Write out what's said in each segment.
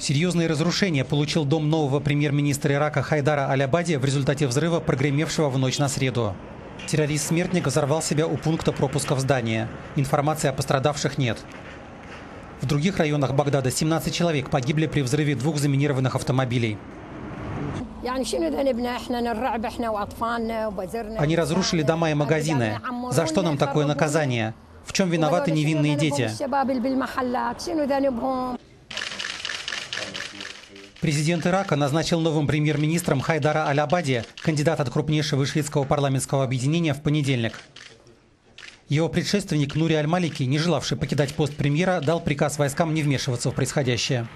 Серьезные разрушения получил дом нового премьер-министра Ирака Хайдара Алябади в результате взрыва, прогремевшего в ночь на среду. Террорист-смертник взорвал себя у пункта пропуска в здание. Информации о пострадавших нет. В других районах Багдада 17 человек погибли при взрыве двух заминированных автомобилей. Они разрушили дома и магазины. За что нам такое наказание? В чем виноваты невинные дети? Президент Ирака назначил новым премьер-министром Хайдара Аль-Абади, кандидат от крупнейшего шиитского парламентского объединения, в понедельник. Его предшественник Нури Аль-Малики, не желавший покидать пост премьера, дал приказ войскам не вмешиваться в происходящее.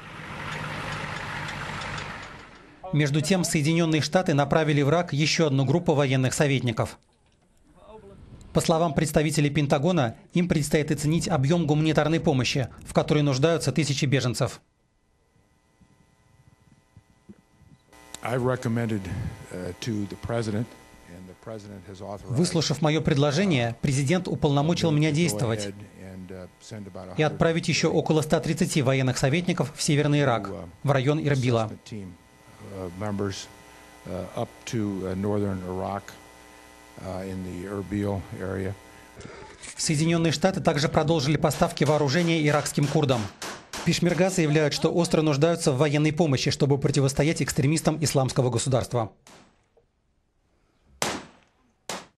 Между тем, Соединенные Штаты направили в Ирак еще одну группу военных советников. По словам представителей Пентагона, им предстоит оценить объем гуманитарной помощи, в которой нуждаются тысячи беженцев. Выслушав мое предложение, президент уполномочил меня действовать и отправить еще около 130 военных советников в Северный Ирак, в район Ирбила. Соединенные Штаты также продолжили поставки вооружения иракским курдам. Пешмерга заявляют, что остро нуждаются в военной помощи, чтобы противостоять экстремистам исламского государства.